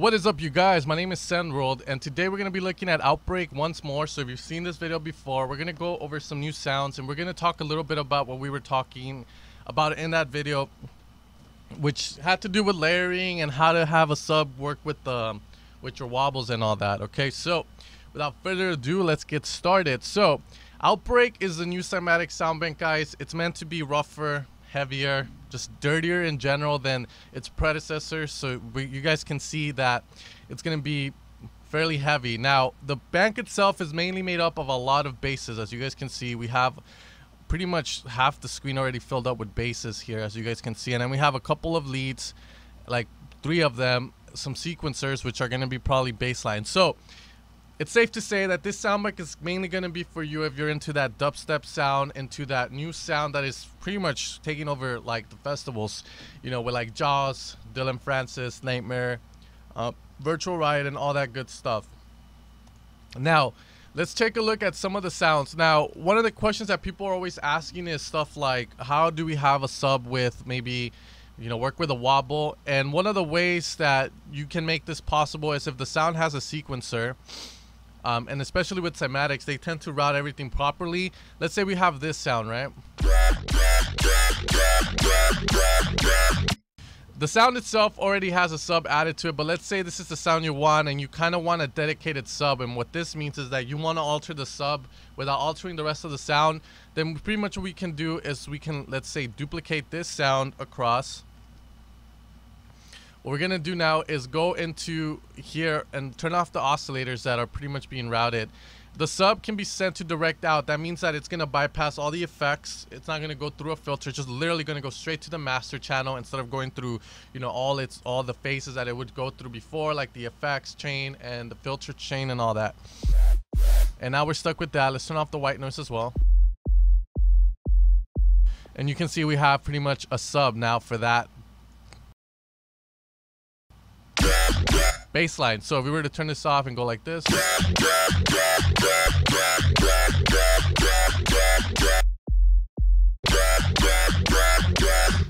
What is up you guys? My name is Zen World and today we're going to be looking at Outbreak once more. So if you've seen this video before, we're going to go over some new sounds and we're going to talk a little bit about what we were talking about in that video which had to do with layering and how to have a sub work with the with your wobbles and all that. Okay, so without further ado, let's get started. So Outbreak is the new Cymatic sound bank guys. It's meant to be rougher, heavier, just dirtier in general than its predecessor. So we, you guys can see that it's going to be fairly heavy. Now, the bank itself is mainly made up of a lot of basses. As you guys can see, we have pretty much half the screen already filled up with basses here, as you guys can see. And then we have a couple of leads, like three of them, some sequencers, which are going to be probably bassline. So it's safe to say that this sound mic is mainly going to be for you if you're into that dubstep sound, into that new sound that is pretty much taking over like the festivals, you know, with like Jauz, Dillon Francis, NGHTMRE, uh, Virtual Riot, and all that good stuff. Now, let's take a look at some of the sounds. Now, one of the questions that people are always asking is stuff like, how do we have a sub with maybe you know work with a wobble and one of the ways that you can make this possible is if the sound has a sequencer um, and especially with cymatics, they tend to route everything properly. Let's say we have this sound, right? The sound itself already has a sub added to it, but let's say this is the sound you want and you kind of want a dedicated sub. And what this means is that you want to alter the sub without altering the rest of the sound. Then pretty much what we can do is we can, let's say, duplicate this sound across what we're going to do now is go into here and turn off the oscillators that are pretty much being routed. The sub can be sent to direct out. That means that it's going to bypass all the effects. It's not going to go through a filter. It's just literally going to go straight to the master channel instead of going through, you know, all its all the phases that it would go through before, like the effects chain and the filter chain and all that. And now we're stuck with that. Let's turn off the white noise as well. And you can see we have pretty much a sub now for that bassline. So if we were to turn this off and go like this.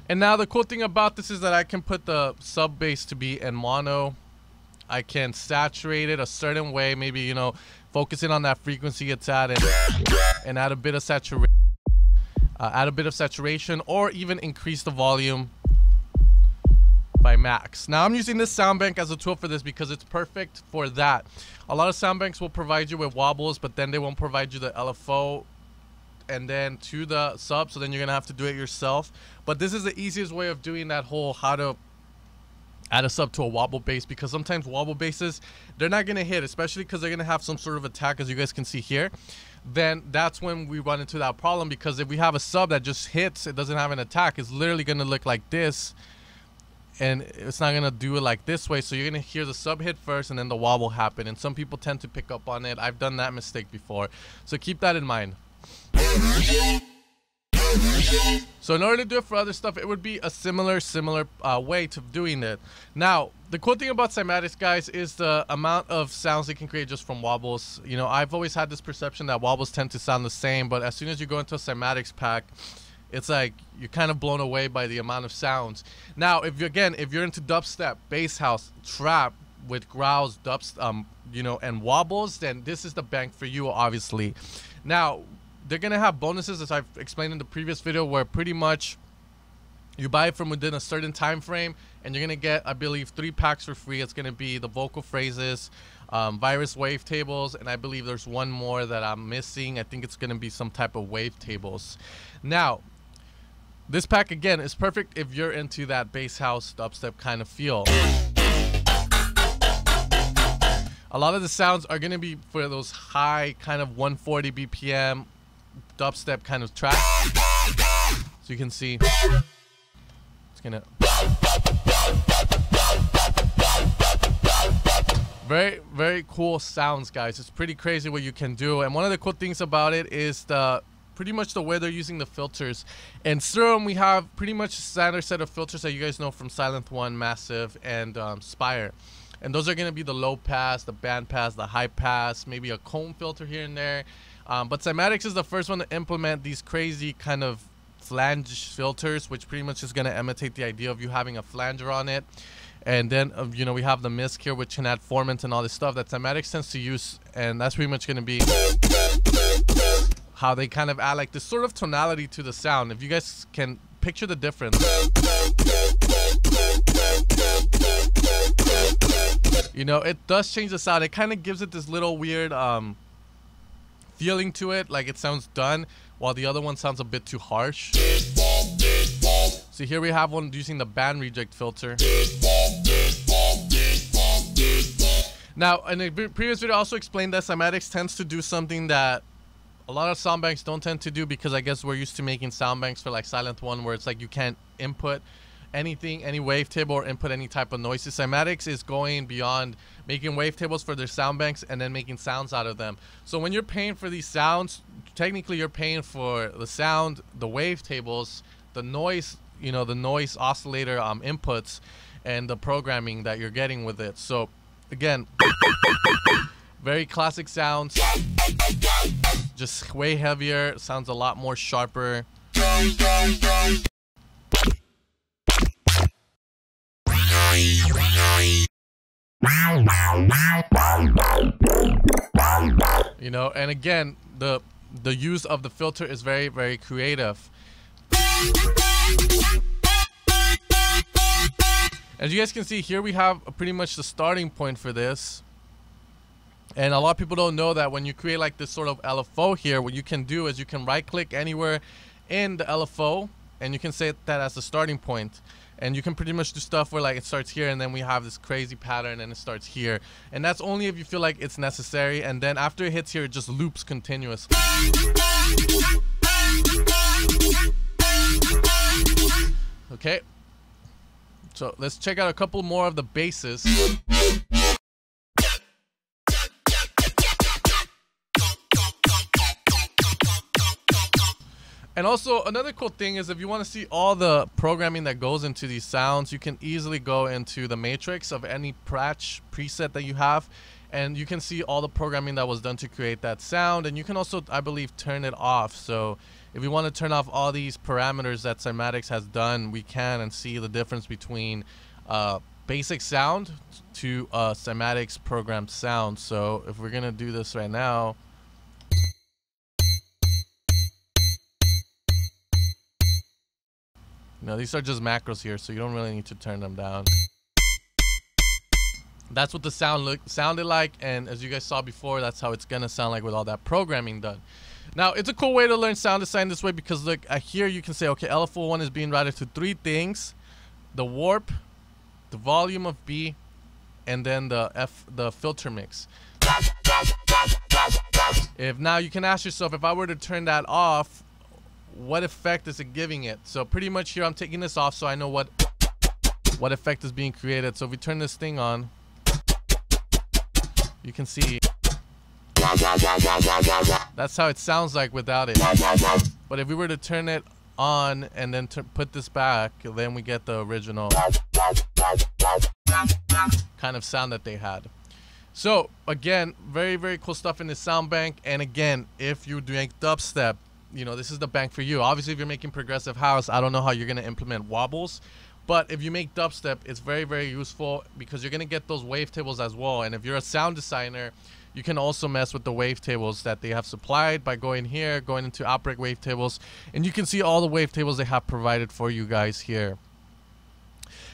And now the cool thing about this is that I can put the sub bass to be in mono. I can saturate it a certain way, maybe, you know, focusing on that frequency it's at and, and add a bit of saturation. Uh, add a bit of saturation or even increase the volume by Max. Now I'm using this sound bank as a tool for this because it's perfect for that. A lot of sound banks will provide you with wobbles, but then they won't provide you the LFO and then to the sub, so then you're gonna have to do it yourself. But this is the easiest way of doing that whole how to add a sub to a wobble bass because sometimes wobble basses they're not gonna hit, especially because they're gonna have some sort of attack as you guys can see here. Then that's when we run into that problem because if we have a sub that just hits, it doesn't have an attack, it's literally gonna look like this and it's not gonna do it like this way so you're gonna hear the sub hit first and then the wobble happen and some people tend to pick up on it. I've done that mistake before. So keep that in mind. So in order to do it for other stuff it would be a similar similar uh, way to doing it. Now the cool thing about cymatics guys is the amount of sounds they can create just from wobbles. You know I've always had this perception that wobbles tend to sound the same but as soon as you go into a cymatics pack it's like you're kind of blown away by the amount of sounds. Now, if you again, if you're into dubstep, bass house, trap with growls, dubs, um, you know, and wobbles, then this is the bank for you, obviously. Now, they're gonna have bonuses, as I've explained in the previous video, where pretty much you buy it from within a certain time frame, and you're gonna get, I believe, three packs for free. It's gonna be the vocal phrases, um, virus wave tables, and I believe there's one more that I'm missing. I think it's gonna be some type of wave tables. Now, this pack, again, is perfect if you're into that bass house dubstep kind of feel. A lot of the sounds are going to be for those high kind of 140 BPM dubstep kind of tracks. So you can see it's going to... Very, very cool sounds, guys. It's pretty crazy what you can do. And one of the cool things about it is the pretty much the way they're using the filters. In Serum, we have pretty much a standard set of filters that you guys know from Sylenth-1, Massive, and um, Spire. And those are going to be the low pass, the band pass, the high pass, maybe a comb filter here and there. Um, but Cymatics is the first one to implement these crazy kind of flange filters, which pretty much is going to imitate the idea of you having a flanger on it. And then, uh, you know, we have the MISC here, which can add formant and all this stuff that Cymatics tends to use. And that's pretty much going to be how they kind of add like this sort of tonality to the sound. If you guys can picture the difference. You know, it does change the sound. It kind of gives it this little weird um, feeling to it, like it sounds done, while the other one sounds a bit too harsh. So here we have one using the band reject filter. Now, in a previous video, I also explained that Cymatics tends to do something that a lot of sound banks don't tend to do because I guess we're used to making sound banks for like Sylenth1 where it's like you can't input anything, any wavetable or input any type of noises. Cymatics is going beyond making wavetables for their sound banks and then making sounds out of them. So when you're paying for these sounds, technically you're paying for the sound, the wavetables, the noise, you know, the noise oscillator um, inputs, and the programming that you're getting with it. So again, very classic sounds, just way heavier, sounds a lot more sharper. You know, and again, the the use of the filter is very, very creative. As you guys can see here, we have pretty much the starting point for this. And a lot of people don't know that when you create like this sort of LFO here, what you can do is you can right click anywhere in the LFO and you can set that as the starting point. And you can pretty much do stuff where like it starts here and then we have this crazy pattern and it starts here. And that's only if you feel like it's necessary and then after it hits here it just loops continuously okay. So let's check out a couple more of the basses And also another cool thing is if you want to see all the programming that goes into these sounds, you can easily go into the matrix of any patch preset that you have and you can see all the programming that was done to create that sound and you can also I believe turn it off. So if you want to turn off all these parameters that Cymatics has done, we can and see the difference between uh, basic sound to uh, Cymatics programmed sound. So if we're going to do this right now, No, these are just macros here, so you don't really need to turn them down. That's what the sound look sounded like, and as you guys saw before, that's how it's gonna sound like with all that programming done. Now, it's a cool way to learn sound design this way because look, here you can say, okay, LFO1 is being routed to three things. The warp, the volume of B, and then the F, the filter mix. If now you can ask yourself, if I were to turn that off, what effect is it giving it? So pretty much here I'm taking this off so I know what what effect is being created. So if we turn this thing on, you can see that's how it sounds like without it. But if we were to turn it on and then put this back, then we get the original kind of sound that they had. So again, very, very cool stuff in the sound bank. And again, if you're doing dubstep, you know, this is the bank for you. Obviously, if you're making progressive house, I don't know how you're going to implement wobbles. But if you make dubstep, it's very, very useful because you're going to get those wavetables as well. And if you're a sound designer, you can also mess with the wavetables that they have supplied by going here, going into Outbreak wavetables. And you can see all the wavetables they have provided for you guys here.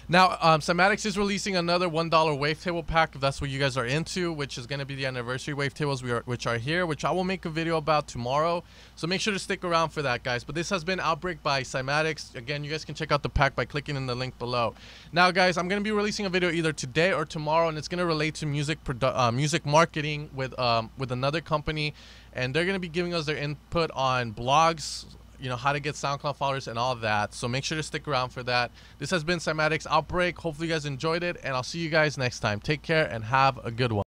Now, um, Cymatics is releasing another $1 wavetable pack if that's what you guys are into, which is going to be the anniversary wavetables we are, which are here, which I will make a video about tomorrow. So make sure to stick around for that, guys. But this has been Outbreak by Cymatics. Again, you guys can check out the pack by clicking in the link below. Now, guys, I'm going to be releasing a video either today or tomorrow, and it's going to relate to music uh, music marketing with um, with another company, and they're going to be giving us their input on blogs, you know how to get SoundCloud followers and all that. So make sure to stick around for that. This has been Cymatics Outbreak. Hopefully you guys enjoyed it, and I'll see you guys next time. Take care and have a good one.